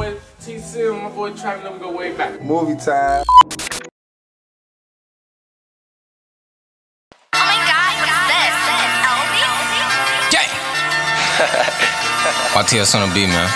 boy TC and my boy Travis, them go way back. Movie time. Oh my god, what is this? Elvie? YTS on the beat, man.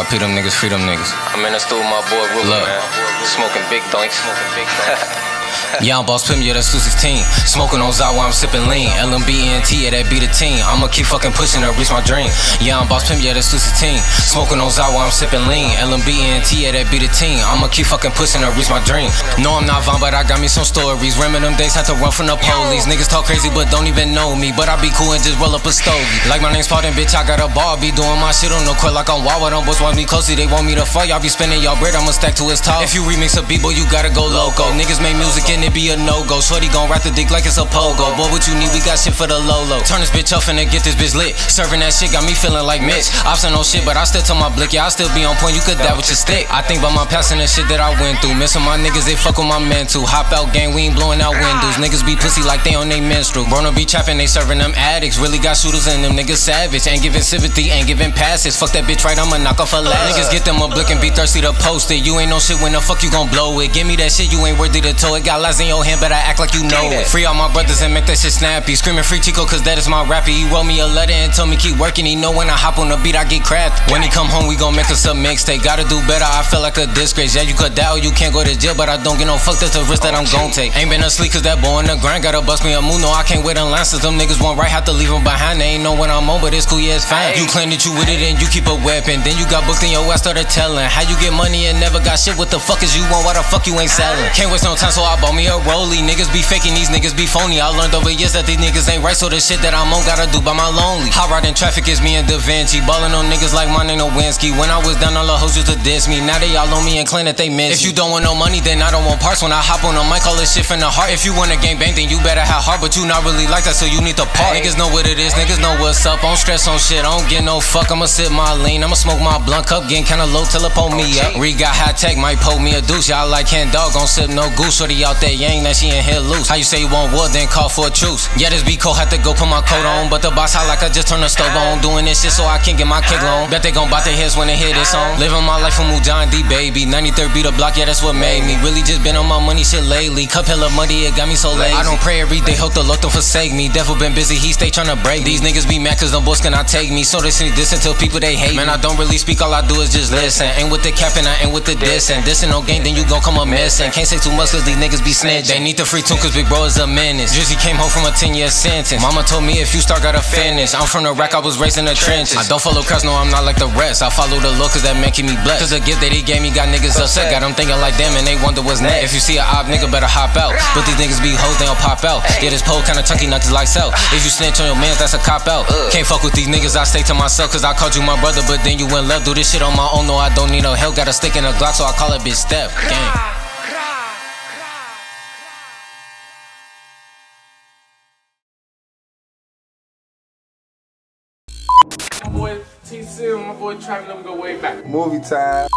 RP them niggas, free them niggas. I'm in the studio with my boy Ruler, man. Smoking big doinks. Smoking big doinks. Young boss pimp, yeah, that's 216. Smoking on Zawa, I'm sipping lean. LMB, ENT, yeah, that be the team. I'ma keep fucking pushing to reach my dream. Young boss pimp, yeah, that's 216. Smoking on Zawa, I'm sipping lean. LMB, ENT, yeah, that be the team. I'ma keep fucking pushing to reach my dream. No, I'm not Von, but I got me some stories. Remember them days, had to run from the police. Niggas talk crazy, but don't even know me. But I be cool and just roll up a stogie. Like my name's Paul, bitch, I got a bar. Be doing my shit on the court like I'm Wawa. Them boys want me closely, they want me to fight. Y'all be spending y'all bread, I'ma stack to his top. If you remix a beat, boy, you gotta go loco. Niggas make music and it be a no go. Shorty gon' rap the dick like it's a pogo. Boy, what you need, we got shit for the Lolo. Turn this bitch off and get this bitch lit. Serving that shit got me feeling like Mitch. Seen no shit, but I still tell my blick, yeah, I still be on point. You could die with your stick. I think about my past and the shit that I went through. Missing my niggas, they fuck with my too Hop out gang, we ain't blowing out windows. Niggas be pussy like they on they menstrual. Bruno be trapping, they serving them addicts. Really got shooters in them niggas savage. Ain't giving sympathy, ain't giving passes. Fuck that bitch right, I'ma knock off a last. Niggas get them a blick and be thirsty to post it. You ain't no shit when the fuck you gon' blow it. Give me that shit, you ain't worthy to tow it. Got lies in your hand, but I act like you know it. Free all my brothers and make that shit snappy. Screaming free Chico, cause that is my rapper. He wrote me a letter and told me keep working. He know when I hop on the beat, I get crafty. When he come home, we gon' make us a mixtape. Gotta do better, I feel like a disgrace. Yeah, you could die or you can't go to jail, but I don't get no fuck. That's the risk that I'm gon' take. Ain't been asleep, cause that boy in the grind gotta bust me a move. No, I can't wait in line, since them niggas won't right, have to leave him behind. They ain't know when I'm on, but it's cool, yeah, it's fine. You claim that you with it and you keep a weapon. Then you got booked and your ass started telling. How you get money and never got shit? What the fuck is you want? Why the fuck you ain't selling? Can't waste no time, so I bought me a rollie. Niggas be faking, these niggas be phony. I learned over years that these niggas ain't right, so the shit that I'm on gotta do by my lonely. Hot rod in traffic is me and Da Vinci. Ballin' on niggas like my name Nowitzki. When I was down, all the hoes used to diss me. Now they all on me and claim that they miss If you don't want no money, then I don't want parts. When I hop on the mic, all this shit from the heart. If you want a game bang, then you better have heart. But you not really like that, so you need to part. Niggas know what it is, niggas know what's up. I don't stress on shit, I don't get no fuck. I'ma sip my lean, I'ma smoke my blunt cup, getting kinda low till it pull me up. Re got high tech, might pull me a deuce. Y'all like hand dog, gon' sip no goose. Shorty out there yang, that she in here loose. How you say you want war, then call for a truce? Yeah, this be cold, had to go put my coat on. But the boss hot like I just turned the stove on. Doing this shit so I can get my kick long. Bet they gon' bite their heads when they hear this song. Living my life from Mujan D, baby. 93rd beat a block, yeah, that's what made me. Really just been on my money shit lately. Cup hella money, it got me so lazy. I don't pray every day, hope the Lord don't forsake me. Devil been busy, he stay tryna break. These niggas be mad cause them boys cannot take me. So they sing this until people they hate. Man, I don't really speak, all I do is just listen. Ain't with the cap and I ain't with the dissing. Dissing no game, then you gon' come a missing. Can't say too much cause these niggas be snitching. They need the free tune cause big bro is a menace. Drizzy came home from a 10 year sentence. Mama told me if you start, gotta finish. I'm from the rack, I was raised in the trenches. I don't follow crowds, no, I'm not like the rest. I follow the Lord cause that man keep me blessed. Cause the gift that he gave me got niggas upset. Got them thinking like them and they wonder what's next. If you see a op nigga, better hop out. But these niggas be hoes, they don't pop out. Yeah, this pole kinda chunky, nuts like self. Ah. If you snitch on your mans, that's a cop out. Can't fuck with these niggas, I stay to myself cause I called you my brother, but then you went left. Do this shit on my own, no, I don't need no help. Got a stick in a Glock, so I call it bitch step. Gang. Boy TC and my boy Travis, them go way back. Movie time.